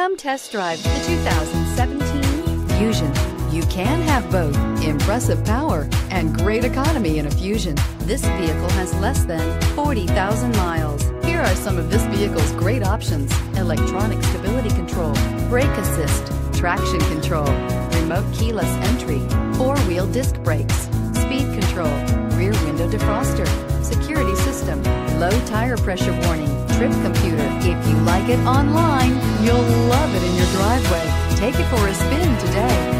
Come test drive the 2017 Fusion. You can have both impressive power and great economy in a Fusion. This vehicle has less than 40,000 miles. Here are some of this vehicle's great options. Electronic stability control, brake assist, traction control, remote keyless entry, four-wheel disc brakes, speed control, rear window defroster, security system, low tire pressure warning, trip computer. If you like it online, you'll love it in your driveway. Take it for a spin today.